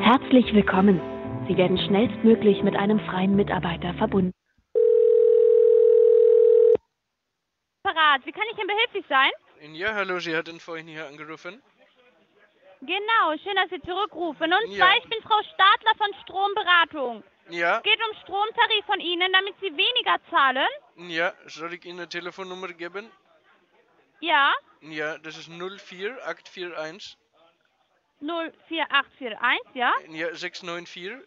Herzlich willkommen. Sie werden schnellstmöglich mit einem freien Mitarbeiter verbunden. Parat, wie kann ich Ihnen behilflich sein? Ja, hallo, Sie hatten vorhin hier angerufen. Genau, schön, dass Sie zurückrufen. Und Ja. zwar, ich bin Frau Stadler von Stromberatung. Ja, Es geht um Stromtarif von Ihnen, damit Sie weniger zahlen. ja, soll ich Ihnen eine Telefonnummer geben? Ja, Ja, das ist 04841 04841, ja, ja, 694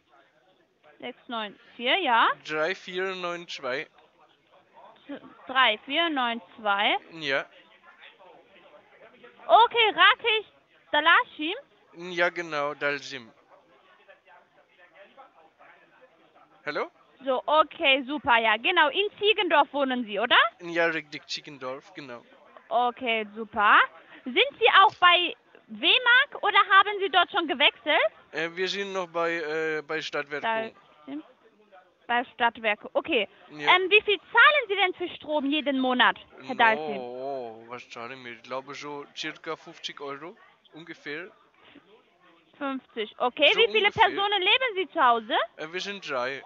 694, ja, 3492. 3492. Ja, Okay, Rakesh Dalashim. ja genau, Dalsim. Hallo? So, okay, super, ja, genau. In Ziegendorf wohnen Sie, oder? Ja, richtig, Chickendorf, genau. Okay, super. Sind Sie auch bei WMAG oder haben Sie dort schon gewechselt? Äh, wir sind noch bei, äh, bei Stadtwerkung. Da- Bei Stadtwerke. Okay. Ja. Ähm, wie viel zahlen Sie denn für Strom jeden Monat, Herr Dalsin? Oh, was zahlen wir? Ich glaube so circa 50 Euro, ungefähr. 50. Okay, So wie viele ungefähr. Personen leben Sie zu Hause? Äh, wir sind drei.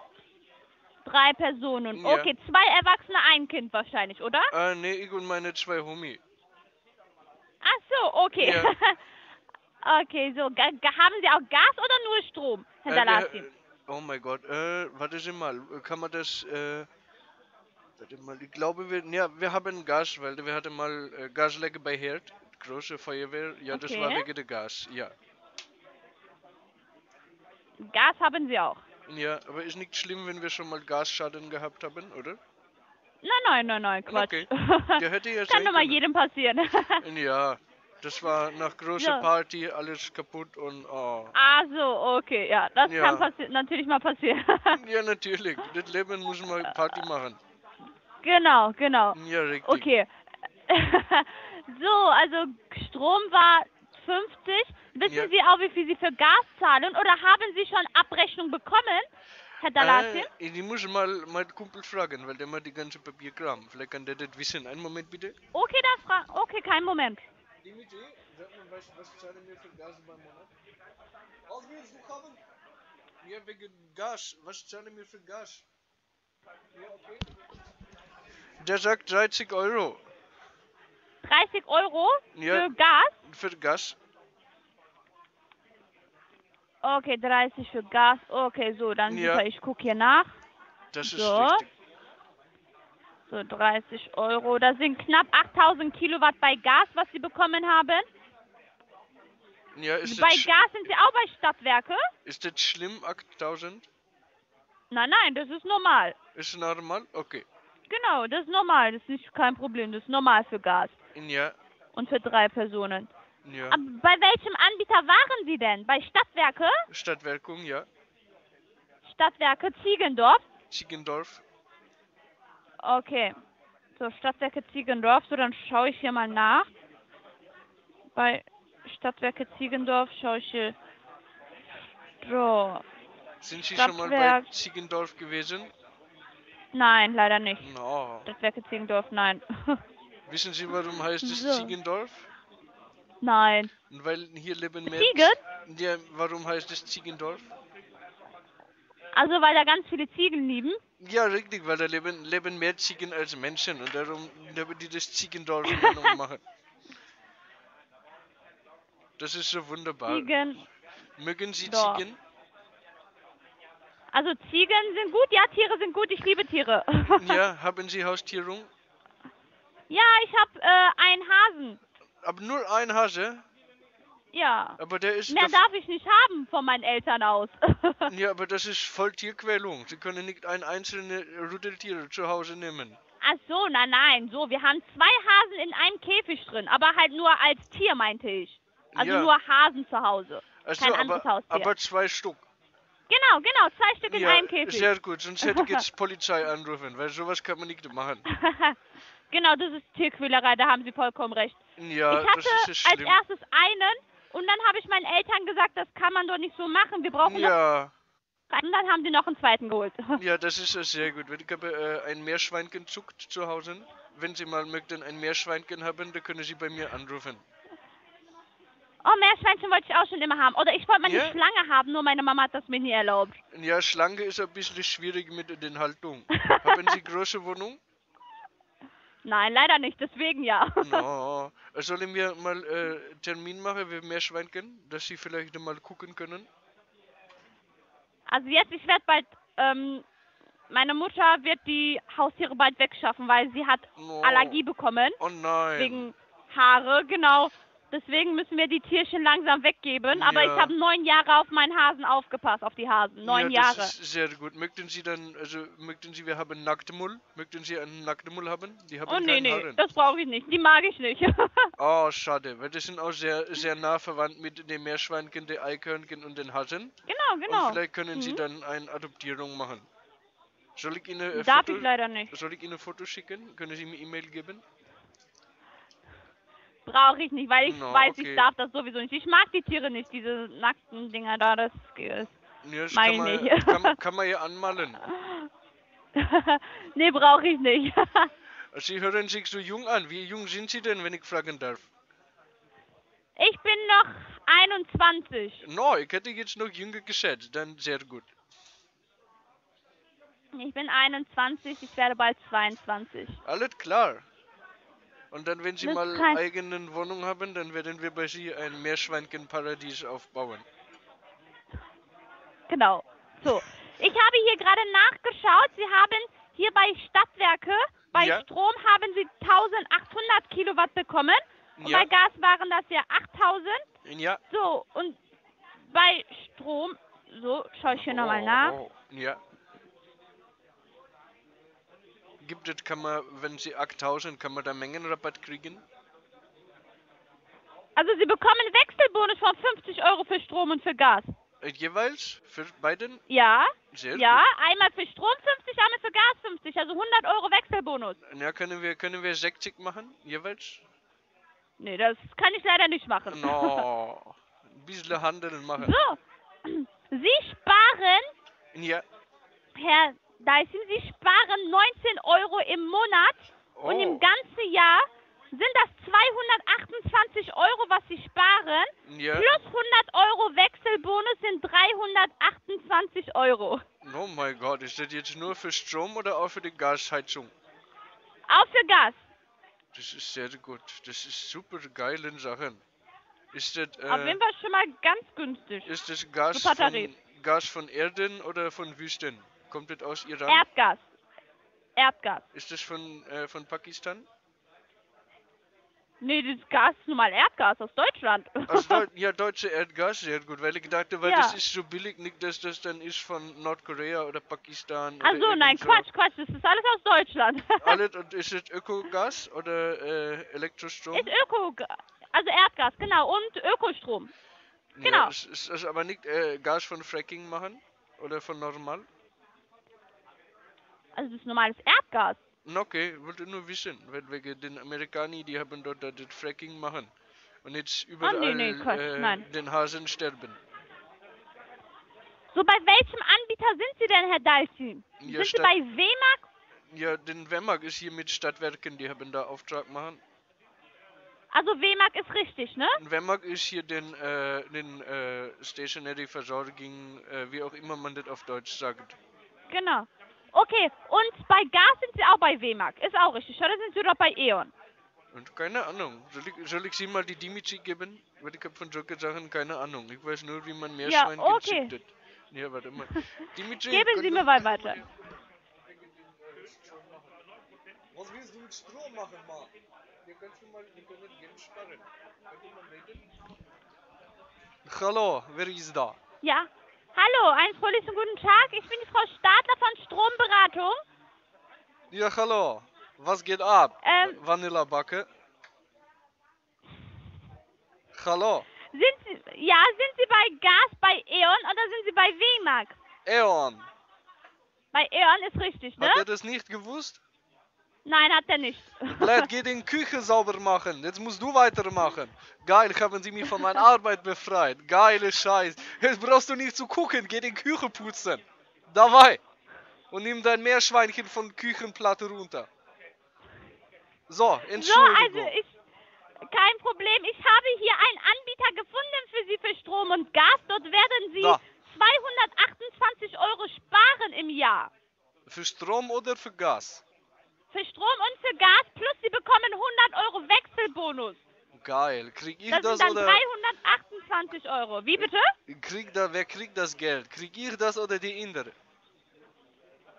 Drei Personen. Ja. Okay, zwei Erwachsene, ein Kind wahrscheinlich, oder? Äh, nee, ich und meine zwei Homie. Ach so, okay. Ja. okay, so. Haben Sie auch Gas oder nur Strom, Herr Äh, wir- Dalsin? oh mein Gott, äh, warte Sie mal, kann man das, äh, warte mal, ich glaube, wir, ja, wir haben Gas, weil wir hatten mal äh, Gaslecke bei Herd, große Feuerwehr, ja, das war Okay. wegen der Gas, ja. Gas haben Sie auch. Ja, aber ist nicht schlimm, wenn wir schon mal Gasschaden gehabt haben, oder? Nein, nein, nein, nein, Quatsch. Okay. Der hätte ja Kann doch mal jedem passieren. Ja, das war nach großer Ja. Party alles kaputt und, oh. ah so, okay, ja. Das Ja. kann natürlich mal passieren. Ja, natürlich, das Leben muss man Party machen. genau, genau. Ja, richtig. Okay. so, also Strom war 50. Wissen Ja. Sie auch, wie viel Sie für Gas zahlen? Oder haben Sie schon Abrechnung bekommen, Herr Dalasi? Äh, ich muss mal meinen Kumpel fragen, weil der macht die ganze Papierkram. Vielleicht kann der das wissen. Einen Moment bitte. Okay, da fra okay, kein Moment. Dimitri, sag mal, was, was zahlen wir für Gas beim Monat? Auf wir bekommen. Ja, wegen Gas. Was zahlen wir für Gas? Ja, okay. Der sagt 30 Euro 30 Euro Ja. für Gas? für Gas. Okay, 30 für Gas. Okay, so, dann Ja. super, ich gucke hier nach. Das ist So. richtig. So, 30 Euro. Das sind knapp 8000 Kilowatt bei Gas, was Sie bekommen haben. Ja, ist bei Gas sind Sie auch bei Stadtwerke? ist das schlimm, 8000? Nein, nein, das ist normal. Ist normal? Okay. Genau, das ist normal. Das ist nicht kein Problem. Das ist normal für Gas. Ja, Und für drei Personen. ja. Aber bei welchem Anbieter waren Sie denn? Bei Stadtwerke? Stadtwerkung, ja. Stadtwerke Ziegendorf? Ziegendorf. Okay. So, Stadtwerke Ziegendorf. So, dann schaue ich hier mal nach. Bei Stadtwerke Ziegendorf schaue ich hier. So. Sind Sie schon mal bei Stadtwerk. Ziegendorf gewesen? Nein, leider nicht. No. Stadtwerke Ziegendorf, nein. Wissen Sie, warum heißt es So. Ziegendorf? nein. Weil hier leben mehr... Ziegen? Ja, warum heißt es Ziegendorf? Also, weil da ganz viele Ziegen lieben? Ja, richtig, weil da leben, leben mehr Ziegen als Menschen und darum haben die das Ziegendorf machen. Das ist so wunderbar. Ziegen. Mögen Sie Doch. Ziegen? Also, Ziegen sind gut. Ja, Tiere sind gut. Ich liebe Tiere. Ja, haben Sie Haustierung? ja, ich habe äh, einen Hasen. Aber nur ein Hase? Ja. Aber der ist... Mehr darf ich nicht haben von meinen Eltern aus. Ja, aber das ist voll Tierquälung. Sie können nicht ein einzelne Rudeltier zu Hause nehmen. Ach so, nein, nein. So, wir haben zwei Hasen in einem Käfig drin. Aber halt nur als Tier, meinte ich. Also Ja. nur Hasen zu Hause. Achso, Kein aber, anderes Haustier. aber zwei Stück. Genau, genau. Zwei Stück in ja, einem Käfig. sehr gut. Sonst hätte ich jetzt Polizei anrufen, weil sowas kann man nicht machen. genau, das ist Tierquälerei. Da haben Sie vollkommen recht. Ja, ich hatte das ist ja als schlimm. erstes einen und dann habe ich meinen Eltern gesagt, das kann man doch nicht so machen. Wir brauchen Ja, noch. Und dann haben die noch einen zweiten geholt. ja, das ist sehr gut. Wenn Ich habe äh, ein Meerschweinchen zuckt zu Hause. Wenn Sie mal möchten ein Meerschweinchen haben, dann können Sie bei mir anrufen. Oh, Meerschweinchen wollte ich auch schon immer haben. Oder ich wollte mal eine Ja? Schlange haben, nur meine Mama hat das mir nie erlaubt. Ja, Schlange ist ein bisschen schwierig mit den Haltung. Haben Sie große Wohnung? Nein, leider nicht, deswegen ja. No. Sollen wir mal äh, Termin machen für Meerschweinchen, dass Sie vielleicht mal gucken können? Also jetzt, ich werde bald, ähm, meine Mutter wird die Haustiere bald wegschaffen, weil sie hat No. Allergie bekommen. Oh nein. Wegen Haare, genau. Deswegen müssen wir die Tierchen langsam weggeben. Aber Ja. ich habe neun Jahre auf meinen Hasen aufgepasst, auf die Hasen. Neun ja, Jahre. Das ist sehr gut. Möchten Sie dann, also möchten Sie, wir haben Nacktmull? Möchten Sie einen Nacktmull haben? Die haben Oh nee, nee, Haare. das brauche ich nicht. Die mag ich nicht. Oh, schade, weil das sind auch sehr, sehr nah verwandt mit den Meerschweinchen, den Eichhörnchen und den Hasen. genau, genau. Und vielleicht können Sie Mhm. dann eine Adoptierung machen. Soll ich Ihnen äh, Darf Foto, ich leider nicht. soll ich Ihnen Fotos schicken? Können Sie mir E-Mail geben? Brauche ich nicht, weil ich No, weiß, okay. ich darf das sowieso nicht. Ich mag die Tiere nicht, diese nackten Dinger da. Das ist. Ja, das Mag kann ich man, nicht. kann, kann man ja anmalen. nee, brauche ich nicht. Sie hören sich so jung an. Wie jung sind Sie denn, wenn ich fragen darf? ich bin noch 21. No, ich hätte jetzt noch jünger geschätzt. Dann sehr gut. Ich bin 21, ich werde bald 22. Alles klar. Und dann, wenn Sie Das mal kann- eigene Wohnung haben, dann werden wir bei Sie ein Meerschweinchenparadies aufbauen. Genau. So. Ich habe hier gerade nachgeschaut. Sie haben hier bei Stadtwerke, bei Ja. Strom haben Sie 1800 Kilowatt bekommen. Und Ja. bei Gas waren das ja 8000. Ja. So, und bei Strom, so, schaue ich hier nochmal nach. Oh, ja. Gibt es, kann man, wenn Sie 8000, kann man da Mengenrabatt kriegen? Also Sie bekommen Wechselbonus von 50 Euro für Strom und für Gas. Äh, jeweils? Für beiden? Ja, Sehr ja, einmal für Strom 50, einmal für Gas 50, also 100 Euro Wechselbonus. gut. Ja, können wir, können wir 60 machen? Jeweils? Nee, das kann ich leider nicht machen. No. Ein bisschen Handeln machen. So, Sie sparen, Ja. Herr Dyson, Sie sparen 19 Euro im Monat und Oh. im ganzen Jahr sind das 228 Euro, was Sie sparen. Ja. Plus 100 Euro Wechselbonus sind 328 Euro. Oh mein Gott, ist das jetzt nur für Strom oder auch für die Gasheizung? Auch für Gas. Das ist sehr gut. Das ist super geile Sachen. Ist das, Auf äh, jeden Fall schon mal ganz günstig. ist das Gas von. Gas von Erden oder von Wüsten? Kommt das aus Iran? Erdgas. Erdgas. Ist das von, äh, von Pakistan? Nee, das Gas ist nun mal Erdgas aus Deutschland. Aus Deu ja, deutsche Erdgas, sehr gut. Weil ich dachte, weil Ja. das ist so billig, nicht, dass das dann ist von Nordkorea oder Pakistan. Ach so, nein, so. Quatsch, Quatsch, das ist alles aus Deutschland. Alles, und ist es Ökogas oder äh, Elektrostrom? ist Öko, also Erdgas, genau, und Ökostrom. Ja, genau. ist, ist das aber nicht äh, Gas von Fracking machen? Oder von normal? Also das ist normales Erdgas. Okay, wollte nur wissen, weil wegen den Amerikanern, die haben dort das Fracking machen. Und jetzt überall Ah, nee, Quatsch, äh, den Hasen sterben. So, bei welchem Anbieter sind Sie denn, Herr Dalcin? Ja, sind Sie bei WEMAG? Ja, den Wemag ist hier mit Stadtwerken, die haben da Auftrag machen. Also WEMAG ist richtig, ne? Wemag ist hier den, äh, den äh, Stationary Versorgung, äh, wie auch immer man das auf Deutsch sagt. Genau. Okay, und bei Gas sind Sie auch bei WEMAG. Ist auch richtig, oder sind Sie doch bei E.ON? Und keine Ahnung. Soll ich, soll ich sie mal die Dimitri geben? Weil ich hab von solchen Sachen keine Ahnung. Ich weiß nur, wie man Meerschwein okay. gezüchtet. Ja, warte mal. Dimitri, Geben Sie mir mal weiter. Was willst du mit Strom machen, Ma? Wir können mal, wir können Geld sparen. Mal? Hallo, wer ist da? Ja. Hallo, einen fröhlichen guten Tag. Ich bin die Frau Stadler von Stromberatung. Ja, hallo. Was geht ab? Ähm. Vanilla Backe. Hallo. Sind Sie, ja, sind Sie bei Gas bei E.ON oder sind Sie bei WEMAG? Eon. Bei E.ON ist richtig, ne? Hat er das nicht gewusst? Nein, hat er nicht. Bleib, geh den Küche sauber machen. Jetzt musst du weitermachen. Geil, haben sie mich von meiner Arbeit befreit. Geile Scheiß. Jetzt brauchst du nicht zu gucken. Geh den Küche putzen. Dabei. Und nimm dein Meerschweinchen von Küchenplatte runter. So, So, Entschuldigung. also ich, Kein Problem. Ich habe hier einen Anbieter gefunden für Sie für Strom und Gas. Dort werden Sie Da. 228 Euro sparen im Jahr. Für Strom oder für Gas? Für Strom und für Gas. Plus Sie bekommen 100 Euro Wechselbonus. Geil. Krieg ich Das das, sind dann oder 328 Euro. Wie bitte? krieg da, wer kriegt das Geld? Krieg ich das oder die Inder?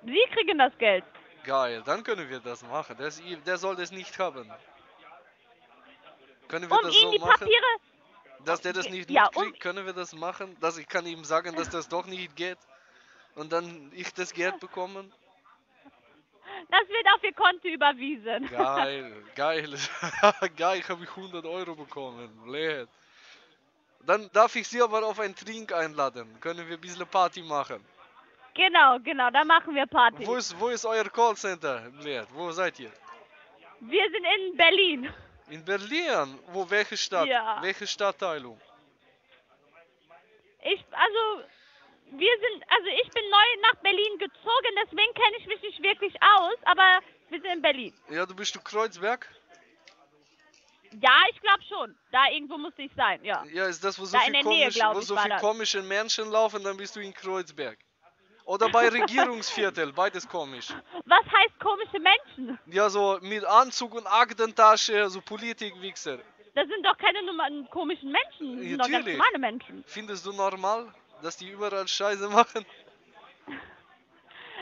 Sie kriegen das Geld. Geil, dann können wir das machen. Das, der soll das nicht haben. Können wir Um das Ihnen so die machen? Papiere. Dass der das nicht Ja, um- mitkriegt, können wir das machen? Dass ich kann ihm sagen, dass das doch nicht geht und dann ich das Geld bekomme? Das wird auf Ihr Konto überwiesen. Geil, geil, geil, habe ich 100 Euro bekommen. Blöd. Dann darf ich Sie aber auf einen Trink einladen. Können wir ein bisschen Party machen. Genau, genau. Da machen wir Party. Wo ist, wo ist euer Callcenter? Blöd, wo seid ihr? Wir sind in Berlin. In Berlin. Wo, welche Stadt? Ja. Welche Stadtteilung? Ich, also, wir sind, also ich bin neu nach Berlin gezogen, deswegen kenne ich mich nicht wirklich aus, aber wir sind in Berlin. Ja, du bist du Kreuzberg? Ja, ich glaube schon. Da irgendwo muss ich sein, ja. Ja, ist das, wo so Da viel Nähe, wo ich, so viel komische Menschen laufen, dann bist du in Kreuzberg. Oder bei Regierungsviertel, beides komisch. Was heißt komische Menschen? Ja, so mit Anzug und Aktentasche, so Politikwichser. Das sind doch keine komischen Menschen. Das sind doch ganz Natürlich. normale Menschen. Findest du normal, dass die überall Scheiße machen?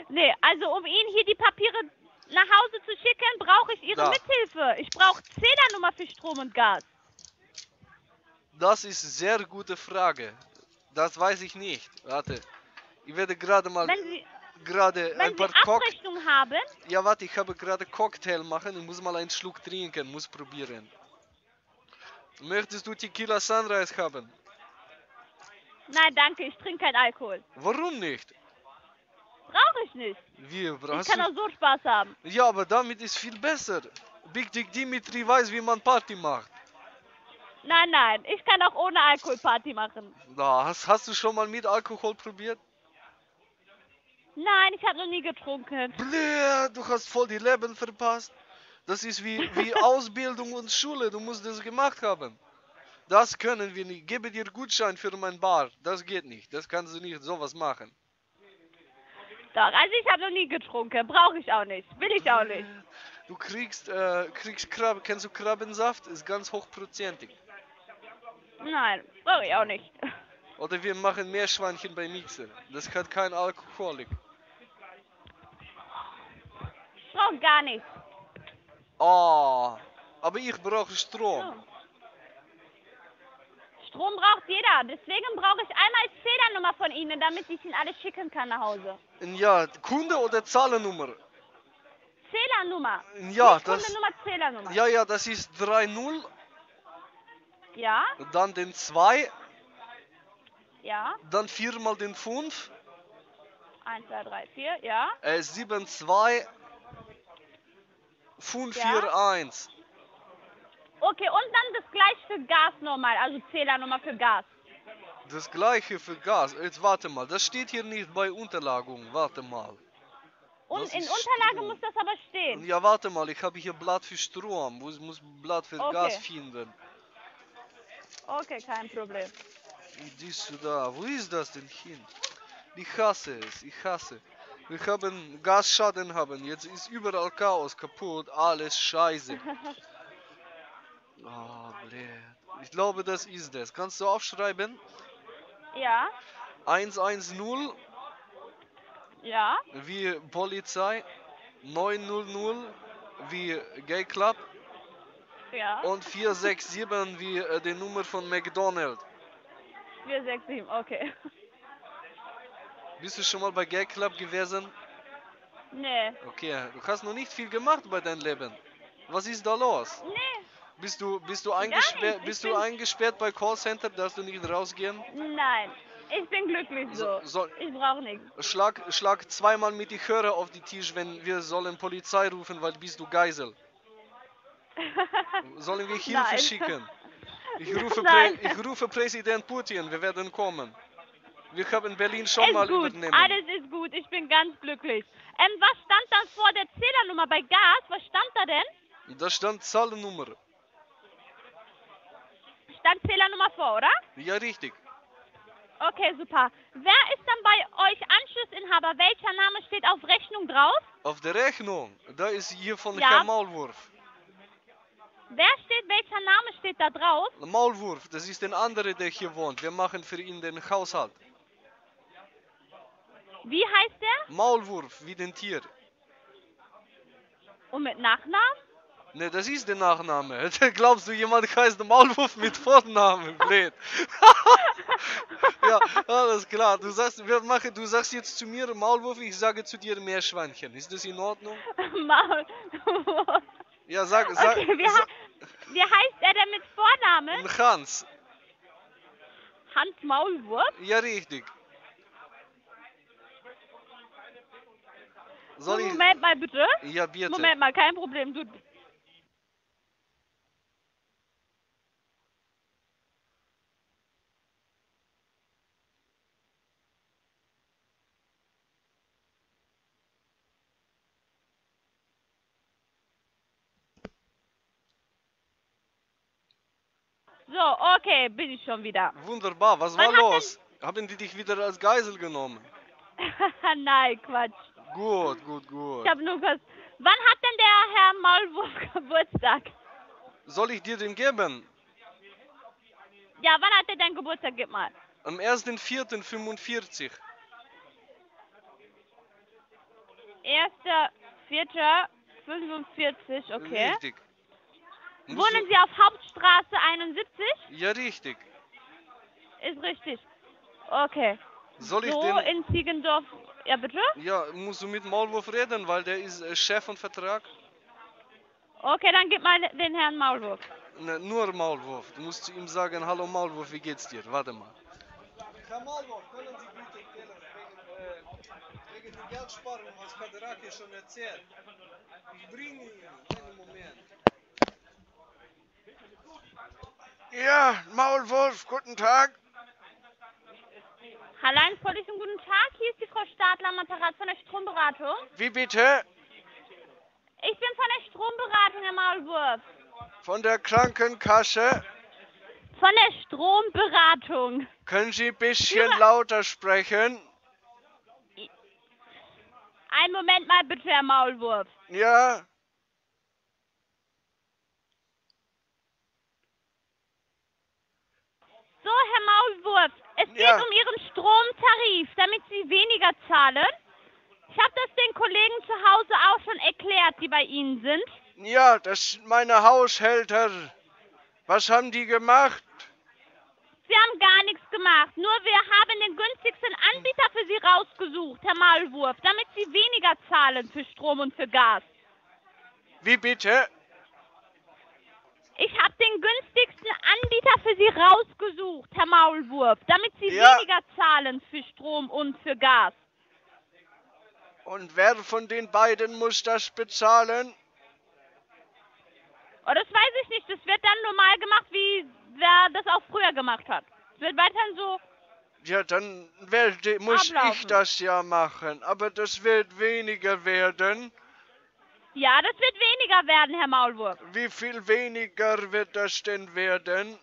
Nee, also um Ihnen hier die Papiere nach Hause zu schicken, brauche ich Ihre Da. Mithilfe. Ich brauche Zählernummer für Strom und Gas. Das ist sehr gute Frage. Das weiß ich nicht. Warte. Ich werde gerade mal gerade wenn ein Sie paar Abrechnung haben, Ja, warte, ich habe gerade Cocktail machen. Ich muss mal einen Schluck trinken, muss probieren. Möchtest du Tequila Sunrise haben? Nein, danke, ich trinke keinen Alkohol. Warum nicht? Brauche ich nicht. Wie, Ich brauchst kann du? auch so Spaß haben. Ja, aber damit ist viel besser. Big Dick Dimitri weiß, wie man Party macht. Nein, nein, ich kann auch ohne Alkohol Party machen. Da, hast, hast du schon mal mit Alkohol probiert? Nein, ich habe noch nie getrunken. Blöd, du hast voll die Leben verpasst. Das ist wie, wie Ausbildung und Schule, du musst das gemacht haben. Das können wir nicht. Gebe dir Gutschein für mein Bar. Das geht nicht. Das kannst du nicht sowas machen. Doch, also ich habe noch nie getrunken. Brauche ich auch nicht. Will ich auch nicht. Du kriegst, äh, kriegst Krabbe, kennst du Krabbensaft? Ist ganz hochprozentig. Nein, brauche ich auch nicht. Oder wir machen Meerschweinchen bei Mixer. Das hat kein Alkoholik. Ich brauche gar nichts. Oh, aber ich brauche Strom. Strom braucht jeder. Deswegen brauche ich einmal Zählernummer von Ihnen, damit ich Ihnen alles schicken kann nach Hause. Ja, Kunde oder Zahlennummer? Zählernummer. Ja, Nicht das, Kundennummer, Zählernummer. ja, ja, das ist 3-0, Ja, dann den 2, ja. dann 4 mal den 5, 1, 2, 3, 4, ja. äh, 7, 2, 5, Ja. 4, 1. Okay, und dann das gleiche für Gas nochmal, also Zählernummer für Gas. Das gleiche für Gas. Jetzt warte mal, das steht hier nicht bei Unterlagung. Warte mal. Und Das in Unterlage Strom. muss das aber stehen. Ja, warte mal, ich habe hier Blatt für Strom. Muss, muss Blatt für Okay. Gas finden. Okay, kein Problem. Du da, wo ist das denn hin? Ich hasse es, ich hasse. Wir haben Gasschaden haben, jetzt ist überall Chaos, kaputt, alles scheiße. Oh, blöd. Ich glaube, das ist das. Kannst du aufschreiben? Ja, 110 ja, wie Polizei, 900 wie Gay Club ja. und 467 wie äh, die Nummer von McDonald's. 4, 6, 7, okay. Bist du schon mal bei Gay Club gewesen? Nee, Okay, du hast noch nicht viel gemacht bei deinem Leben. Was ist da los? nee, Bist du, bist du eingesperrt, bist du eingesperrt bei Callcenter, darfst du nicht rausgehen? nein. Ich bin glücklich so. So, Ich brauche nichts. schlag, schlag zweimal mit die Hörer auf die Tisch, wenn wir sollen Polizei rufen, weil bist du Geisel. Sollen wir Hilfe Nein. schicken? Ich rufe, ich rufe Präsident Putin, wir werden kommen. Wir haben Berlin schon ist mal gut, übernehmen. alles ist gut. Ich bin ganz glücklich. Ähm, was stand da vor der Zählernummer bei Gas? Was stand da denn? Da stand Zahlennummer. Dann Zählernummer vor, oder? Ja, richtig. Okay, super. Wer ist dann bei euch Anschlussinhaber? Welcher Name steht auf Rechnung drauf? Auf der Rechnung, da ist hier von Ja. Herr Maulwurf. Wer steht, welcher Name steht da drauf? Maulwurf, das ist ein anderer, der hier wohnt. Wir machen für ihn den Haushalt. Wie heißt der? Maulwurf, wie den Tier. Und mit Nachnamen? Ne, das ist der Nachname. Glaubst du, jemand heißt Maulwurf mit Vornamen? Blöd. ja, alles klar. Du sagst, wir machen, du sagst jetzt zu mir Maulwurf, ich sage zu dir Meerschweinchen. Ist das in Ordnung? Maul. Ja, sag, sag, Okay, wie, sag wie heißt er denn mit Vornamen? Hans. Hans Maulwurf? Ja, richtig. Soll ich? Moment mal bitte. Ja, bitte. Moment mal, kein Problem. Du. So, okay, bin ich schon wieder. Wunderbar, was war Wann hat los? Haben die dich wieder als Geisel genommen? Nein, Quatsch. Gut, gut, gut. Ich habe nur kurz. Wann hat denn der Herr Maulwurf Geburtstag? Soll ich dir den geben? Ja, wann hat er denn Geburtstag? Gib mal. Am 1.4.45. 1.4.45, okay. Richtig. Musst Wohnen Sie auf Hauptstraße 71? du- Ja, richtig. Ist richtig. Okay. Soll ich so den... in Ziegendorf. Ja, bitte? Ja, musst du mit Maulwurf reden, weil der ist äh, Chef von Vertrag. Okay, dann gib mal den Herrn Maulwurf. Ne, nur Maulwurf. Du musst zu ihm sagen, hallo Maulwurf, wie geht's dir? Warte mal. Herr Maulwurf, können Sie bitte wegen, äh, wegen der Geldsparung, was Kaderaki schon erzählt? Ich bringe ihn, einen Moment. Ja, Maulwurf, guten Tag. Hallo, einen fröhlichen guten Tag. Hier ist die Frau Stadler am Apparat von der Stromberatung. Wie bitte? Ich bin von der Stromberatung, Herr Maulwurf. Von der Krankenkasse. Von der Stromberatung. Können Sie ein bisschen lauter sprechen? Einen Moment mal bitte, Herr Maulwurf. Ja, So, Herr Maulwurf, es geht Ja. um Ihren Stromtarif, damit Sie weniger zahlen. Ich habe das den Kollegen zu Hause auch schon erklärt, die bei Ihnen sind. ja, das sind meine Haushälter. Was haben die gemacht? Sie haben gar nichts gemacht, nur wir haben den günstigsten Anbieter für Sie rausgesucht, Herr Maulwurf, damit Sie weniger zahlen für Strom und für Gas. Wie bitte? Ich habe den günstigsten Anbieter für Sie rausgesucht, Herr Maulwurf, damit Sie Ja. weniger zahlen für Strom und für Gas. Und wer von den beiden muss das bezahlen? Oh, das weiß ich nicht. Das wird dann normal gemacht, wie wer das auch früher gemacht hat. Es wird weiterhin so. Ja, dann werde, muss ich Ablaufen. das ja machen. Aber das wird weniger werden. Ja, das wird weniger werden, Herr Maulwurf. Wie viel weniger wird das denn werden?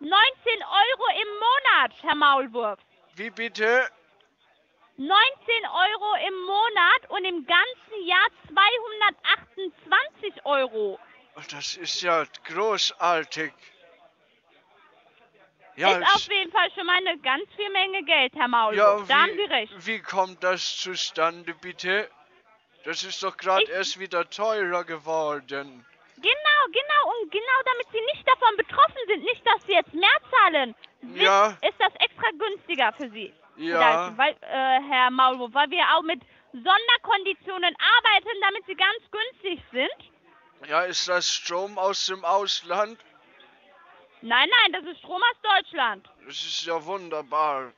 19 Euro im Monat, Herr Maulwurf. Wie bitte? 19 Euro im Monat und im ganzen Jahr 228 Euro. Das ist ja großartig. Ja, ist auf jeden Fall schon mal eine ganz viel Menge Geld, Herr Maulwurf. ja da haben Sie recht. wie, wie kommt das zustande, bitte? Das ist doch gerade erst wieder teurer geworden. Genau, genau. Und genau damit Sie nicht davon betroffen sind, nicht, dass Sie jetzt mehr zahlen, Ja. ist das extra günstiger für Sie. Ja, weil, äh, Herr Maulwurf, weil wir auch mit Sonderkonditionen arbeiten, damit sie ganz günstig sind. ja, ist das Strom aus dem Ausland? Nein, nein, das ist Strom aus Deutschland. Das ist ja wunderbar.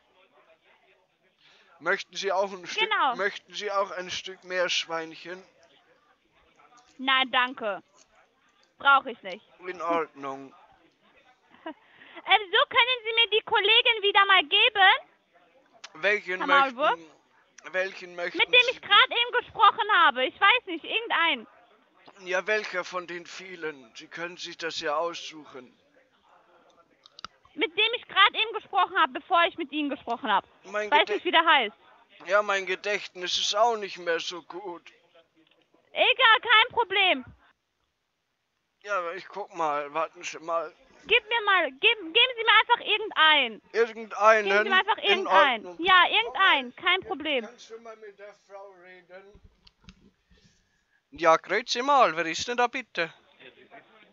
Möchten Sie auch ein Stück, Genau. möchten Sie auch ein Stück Meerschweinchen? Nein, danke. Brauche ich nicht. In Ordnung. Äh, so können Sie mir die Kollegin wieder mal geben, Welchen Herr Maulwurf? möchten, welchen möchten mit dem ich gerade eben gesprochen habe. Ich weiß nicht, irgendein. Ja, welcher von den vielen? Sie können sich das ja aussuchen. Gerade eben gesprochen habe, bevor ich mit Ihnen gesprochen habe. Mein Weiß nicht, wie der heißt. ja, mein Gedächtnis ist auch nicht mehr so gut. Egal, kein Problem. Ja, aber ich guck mal, warten Sie mal. Gib mir mal, geb, geben Sie mir einfach irgendeinen. Irgendeinen. Geben Sie mir einfach in irgendeinen. Ja, irgendeinen, kein Problem. Kannst du mal mit der Frau reden? Ja, grüezi mal, wer ist denn da bitte?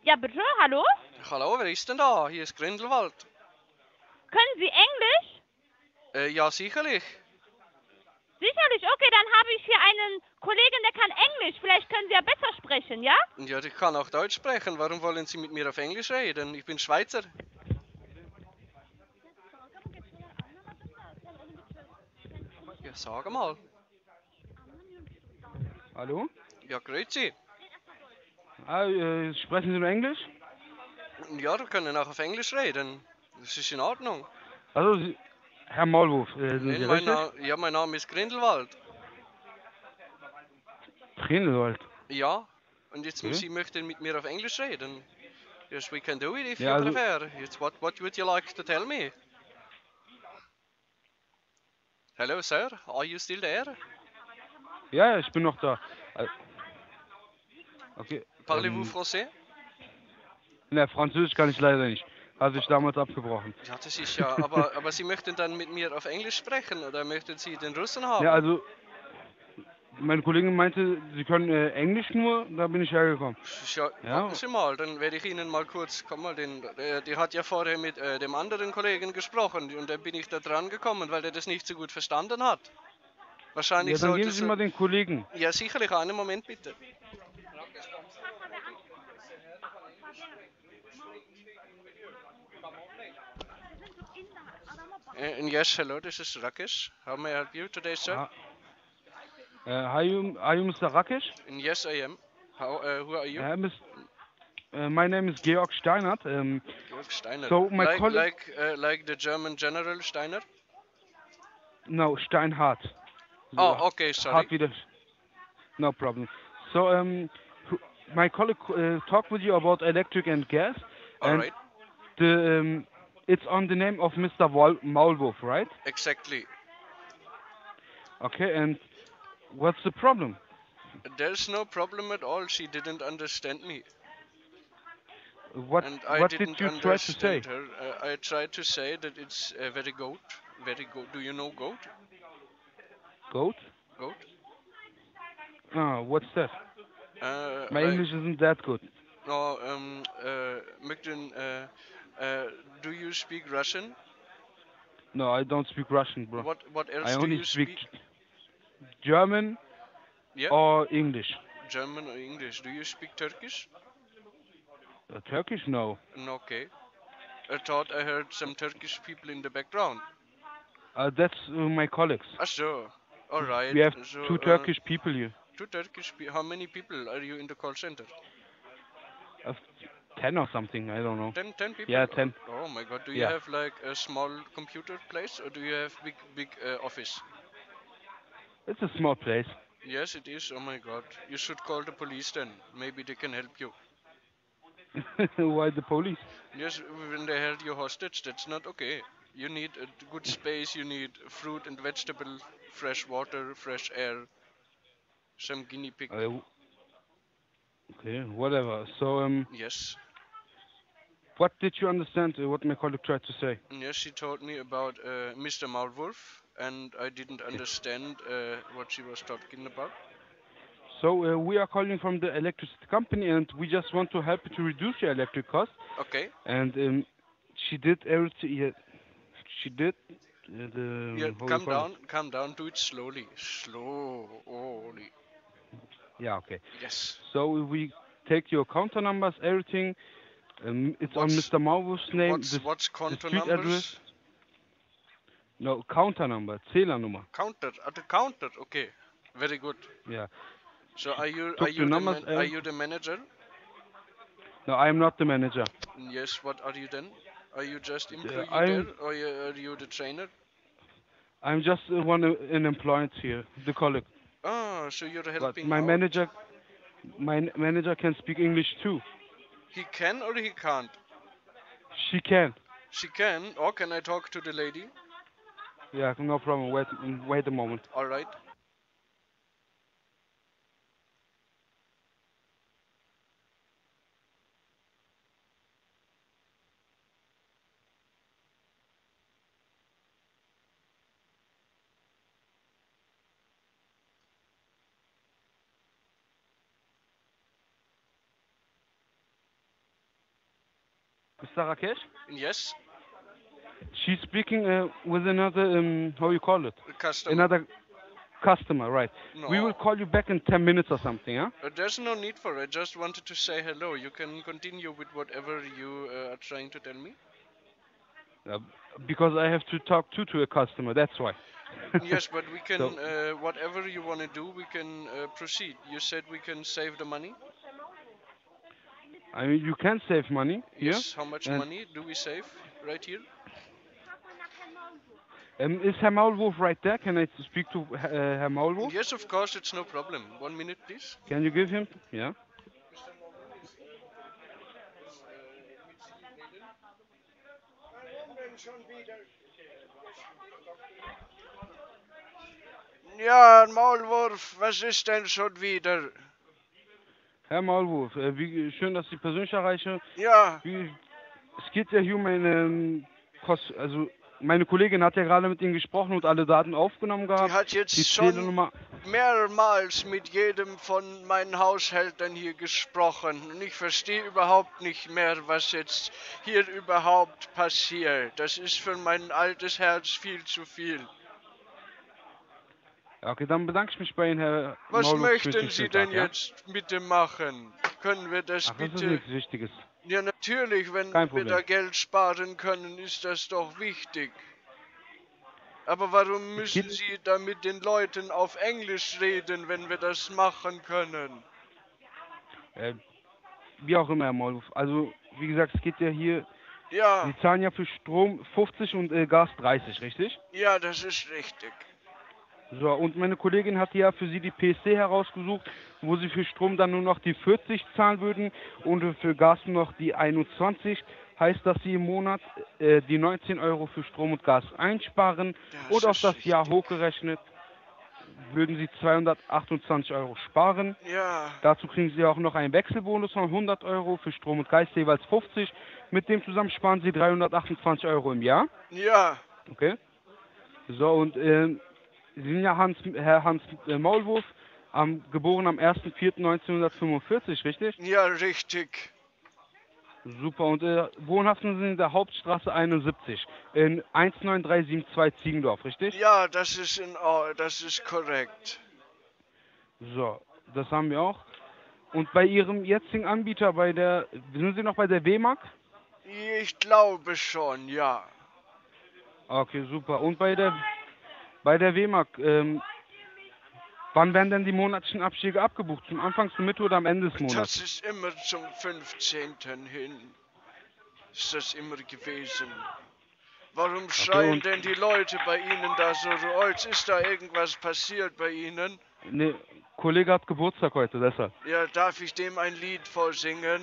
Ja, bitte, hallo? Hallo, wer ist denn da? Hier ist Grindelwald. Können Sie Englisch? Äh, ja, sicherlich. Sicherlich, okay, dann habe ich hier einen Kollegen, der kann Englisch. Vielleicht können Sie ja besser sprechen, ja? Ja, ich kann auch Deutsch sprechen. Warum wollen Sie mit mir auf Englisch reden? Ich bin Schweizer. Ja, sag mal. Hallo? Ja, grüezi. Ah, äh, sprechen Sie nur Englisch? Ja, wir können auch auf Englisch reden. Das ist in Ordnung. Also, Sie, Herr Maulwurf, äh, sind Sie mein? Na ja, mein Name ist Grindelwald. Grindelwald. Ja, und jetzt Okay. Sie möchten mit mir auf Englisch reden. Yes, we can do it if Ja, you also- prefer. It's what, what would you like to tell me? Hello, sir. Are you still there? Ja, ich bin noch da. Okay. Parlez-vous Ähm, français? ne, Französisch kann ich leider nicht. Hatte ich damals abgebrochen. Ja, das ist ja, aber, aber Sie möchten dann mit mir auf Englisch sprechen oder möchten Sie den Russen haben? Ja, also, meine Kollegin meinte, Sie können äh, Englisch nur, da bin ich hergekommen. Ja, Ja. warten Sie mal, dann werde ich Ihnen mal kurz, komm mal, den, der, der hat ja vorher mit äh, dem anderen Kollegen gesprochen und dann bin ich da dran gekommen, weil der das nicht so gut verstanden hat. Wahrscheinlich Ja, dann geben Sie mal den Kollegen. Ja, sicherlich, einen Moment bitte. And yes, hello, this is Rakesh. How may I help you today, sir? Ah. Äh, are, you, are you Mr. Rakesh? And yes, I am. How, uh, who are you? Miss, äh, my name is Georg Steinert. Ähm, Georg Steiner. So, my like, like, uh, like the German General Steiner? no, Steinhardt. Oh, okay, sorry. Hart wieder. No problem. So, um, my colleague uh, talked with you about electric and gas, All and right, the um, it's on the name of Mr. Wal- Maulwurf, right? exactly. Okay, and what's the problem? There's no problem at all. She didn't understand me. What and I what didn't did you try to say? her. Uh, I tried to say that it's uh, very goat. Very goat. Do you know goat? Goat? Goat? Ah, what's that? Uh, My like- English isn't that good. No, um, uh, Mukden, uh, uh, do you speak Russian? No, I don't speak Russian, bro. What What else I do only you speak speak? German Yeah, or English. German or English. Do you speak Turkish? Uh, Turkish? No. Okay. I thought I heard some Turkish people in the background. Uh, that's uh, my colleagues. Ah, so. All right. We have so, two uh, Turkish people here. Two Turkish. Pe- How many people are you in the call center? Uh, ten or something, I don't know. Ten, ten people. Yeah, 10. Oh my God. Do you Yeah. have like a small computer place or do you have big, big uh, office? It's a small place. Yes, it is. Oh my God. You should call the police then. Maybe they can help you. Why the police? Yes, when they held you hostage, that's not okay. You need a good space, you need fruit and vegetable, fresh water, fresh air, some guinea pig. Uh, okay, whatever. So, um, Yes. What did you understand? Uh, what my colleague tried to say? Yes, she told me about uh, Mr. Malwurf, and I didn't understand uh, what she was talking about. So uh, we are calling from the electricity company, and we just want to help you to reduce your electric cost. Okay. And um, she did everything. Yeah, she did uh, the. Yeah, calm down, calm down. Do it slowly. Slowly. Yeah, okay. Yes. So we take your counter numbers, everything. Um, it's on Mr. Maulwurf's name. What's the- what's counter numbers? address? no, counter number, Zählernummer. Counter at the counter. Okay. Very good. Yeah. So are you Took are the you the, man- are uh, you the manager? No, I am not the manager. Yes, what are you then? Are you just employee I'm- there, or you, are you the trainer? I'm just uh, one uh, an employed here, the colleague. Ah, so you're But helping my out. manager, my manager can speak English too. He can or he can't? She can. She can, or can I talk to the lady? Yeah, no problem. Wait, wait a moment. All right. Yes, She's speaking uh, with another, um, how you call it? customer. Another customer, right. No. We will call you back in 10 minutes or something, huh? Uh, there's no need for it. I just wanted to say hello. You can continue with whatever you uh, are trying to tell me. Uh, because I have to talk to to a customer, that's why. yes, but we can, So- uh, whatever you want to do, we can uh, proceed. You said we can save the money? I mean, you can save money, Yes. How much And- money do we save right here? yeah? Um, is Herr Maulwurf right there? Can I speak to uh, Herr Maulwurf? Yes, of course, it's no problem. One minute, please. Can you give him? Yeah. Ja, Maulwurf, was ist denn schon wieder? Herr Maulwurf, äh, wie, schön, dass ich Sie persönlich erreiche. Ja, Wie, es geht ja hier um meine, ähm, Kost, also meine Kollegin hat ja gerade mit Ihnen gesprochen und alle Daten aufgenommen die gehabt. hat jetzt Die schon mehrmals mit jedem von meinen Haushältern hier gesprochen und ich verstehe überhaupt nicht mehr, was jetzt hier überhaupt passiert. Das ist für mein altes Herz viel zu viel. Okay, dann bedanke ich mich bei Ihnen, Herr Was für möchten Sie denn ja? jetzt bitte machen? Können wir das Ach, das ist bitte... nichts Wichtiges. Ja, natürlich, wenn wir da Geld sparen können, ist das doch wichtig. Aber warum müssen geht- Sie da mit den Leuten auf Englisch reden, wenn wir das machen können? Äh, wie auch immer, Herr Maulwurf. Also, wie gesagt, es geht ja hier, Ja, Sie zahlen ja für Strom 50 und äh, Gas 30, richtig? ja, das ist richtig. So, und meine Kollegin hatte ja für Sie die PSC herausgesucht, wo Sie für Strom dann nur noch die 40 zahlen würden und für Gas nur noch die 21. Heißt, dass Sie im Monat äh, die 19 Euro für Strom und Gas einsparen Das und auf das Jahr richtig. hochgerechnet würden Sie 228 Euro sparen. Ja, Dazu kriegen Sie auch noch einen Wechselbonus von 100 Euro für Strom und Gas jeweils 50. Mit dem zusammen sparen Sie 328 Euro im Jahr. ja, Okay. So, und ähm, Sie sind ja Hans, Herr Hans äh, Maulwurf, am, geboren am 1.4.1945, richtig? ja, richtig. Super. Und äh, wohnhaft sind Sie in der Hauptstraße 71 in 19372 Ziegendorf, richtig? Ja, das ist in Ordnung, das ist korrekt. So, das haben wir auch. Und bei Ihrem jetzigen Anbieter, bei der, sind Sie noch bei der WMAG? Ich glaube schon, ja. Okay, super. Und bei der, bei der WMAG, ähm, wann werden denn die monatlichen Abstiege abgebucht? Zum Anfang, zum Mitte oder am Ende des Monats? Das ist immer zum 15. hin. Ist das immer gewesen. Warum schreien denn die Leute bei Ihnen da so Rolls? Ist da irgendwas passiert bei Ihnen? Nee, Kollege hat Geburtstag heute, deshalb. Ja, darf ich dem ein Lied vorsingen?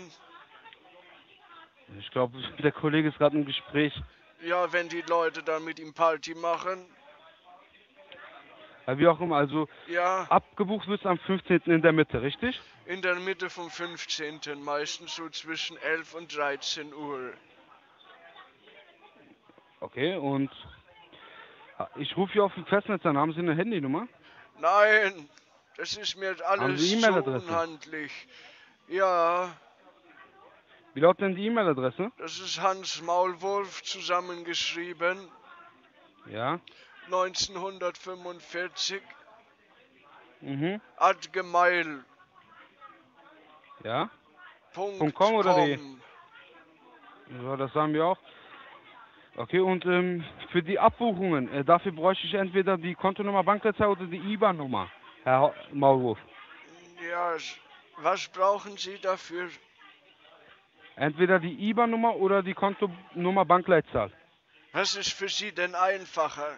Ich glaube, der Kollege ist gerade im Gespräch. Ja, wenn die Leute dann mit ihm Party machen. Ja, wie auch immer, also Ja, abgebucht wird es am 15. in der Mitte, richtig? in der Mitte vom 15. meistens so zwischen 11 und 13 Uhr. Okay, und ich rufe hier auf dem Festnetz an. Haben Sie eine Handynummer? Nein, das ist mir alles Sie so unhandlich. Ja, Wie lautet denn die E-Mail-Adresse? das ist Hans Maulwurf zusammengeschrieben. Ja. 1945 Mhm. at gmail. Ja. Punkt .com oder de? So, das haben wir auch. Okay, und ähm, für die Abbuchungen, äh, dafür bräuchte ich entweder die Kontonummer, Bankleitzahl oder die IBAN-Nummer, Herr Maulwurf. Ja, was brauchen Sie dafür? Entweder die IBAN-Nummer oder die Kontonummer, Bankleitzahl. Was ist für Sie denn einfacher?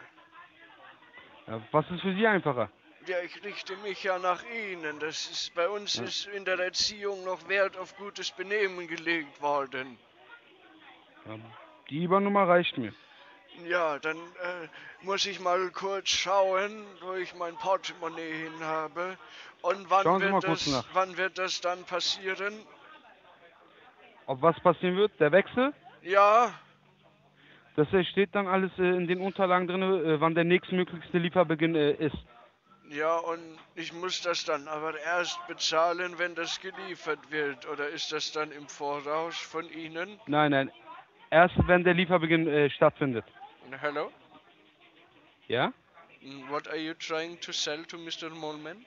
Ja, was ist für Sie einfacher? Ja, ich richte mich ja nach Ihnen. Das ist bei uns Ja. ist in der Erziehung noch Wert auf gutes Benehmen gelegt worden. Ja, Die IBAN-Nummer reicht mir. Ja, dann äh, muss ich mal kurz schauen, wo ich mein Portemonnaie hin habe. Und wann wird das, wann wird das dann passieren? Ob was passieren wird? Der Wechsel? Ja, Das äh, steht dann alles äh, in den Unterlagen drin, äh, wann der nächstmöglichste Lieferbeginn ist. ja, und ich muss das dann aber erst bezahlen, wenn das geliefert wird. Oder ist das dann im Voraus von Ihnen? Nein, nein. Erst wenn der Lieferbeginn äh, stattfindet. Hello? Ja? Mm, What are you trying to sell to Mr. Molman?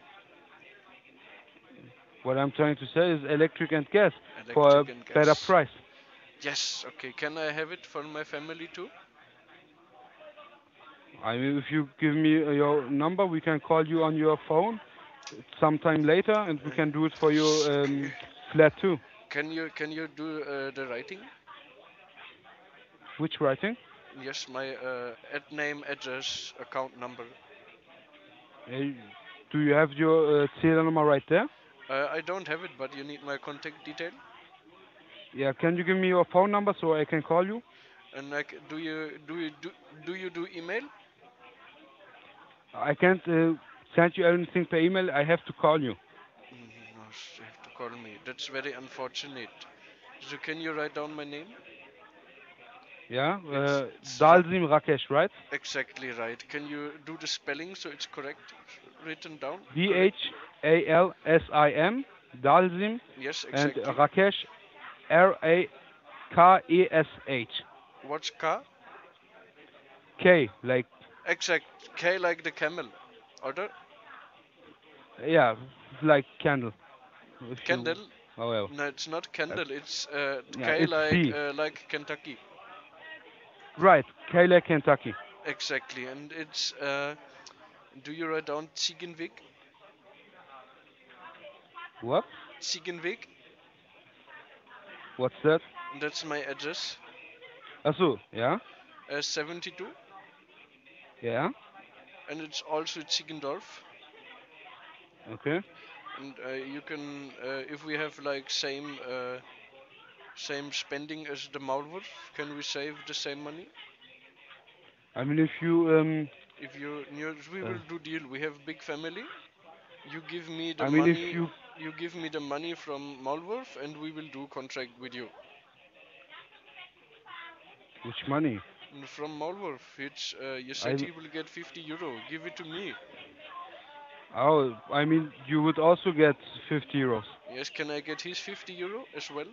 What I'm trying to say is electric and gas for a Electric and better gas. price. Yes, okay. Can I have it for my family too? I mean, if you give me uh, your number, we can call you on your phone sometime later, and we can do it for your um, flat too. Can you can you do uh, the writing? Which writing? Yes, my uh, ad name, address, account number. Uh, do you have your uh, serial number right there? Uh, I don't have it, but you need my contact detail. Yeah. Can you give me your phone number so I can call you? And like, do you do you do do you do email? I can't uh, send you anything per email. I have to call you. Mm, no, s- you have to call me. That's very unfortunate. So can you write down my name? Yeah. Uh, It's- it's- Dalsim Rakesh, right? Exactly right. Can you do the spelling so it's correct written down? D Correct. H A L S I M. Dalsim Yes, and exactly. Rakesh R A K E S H. What's car? K like Exact. K like the camel. Order? yeah, like candle. If you- Candle? Oh well. No, it's not candle. It's uh, Yeah, K it's like uh, like Kentucky. Right, K like Kentucky. Exactly. And it's uh, do you write down Ziegenweg? What? Ziegenweg? What's that? That's my address. Achso, yeah, Uh, 72. yeah, And it's also Ziegendorf. okay. And uh, you can, uh, if we have like same uh, same spending as the Maulwurf, can we save the same money? I mean, if you um, If you, you we Uh. will do deal. We have big family. You give me the I mean, if you you give me the money from Maulwurf, and we will do contract with you. which money? From Maulwurf, it's uh, you said I'm- he will get 50 euro. Give it to me. Oh, I mean, you would also get 50 euros. Yes, can I get his 50 euro as well?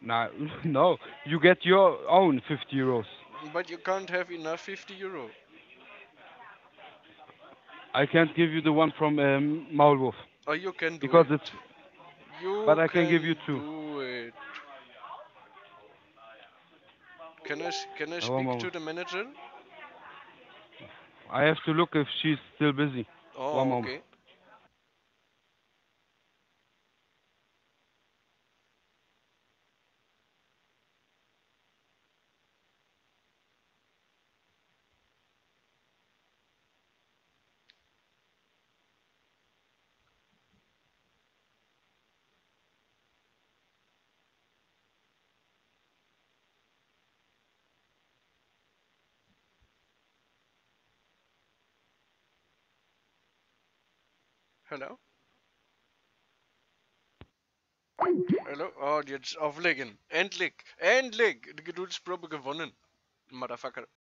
Nah, no, you get your own 50 euros. But you can't have enough 50 euro. I can't give you the one from um, Maulwurf Or you can do because it. it's. You but I can give you two. Do it. Can I can I speak to the manager? I have to look if she's still busy. Oh, One moment. okay. Hello? Oh, jetzt auflegen. Endlich! Endlich! Die Geduldsprobe gewonnen. Motherfucker.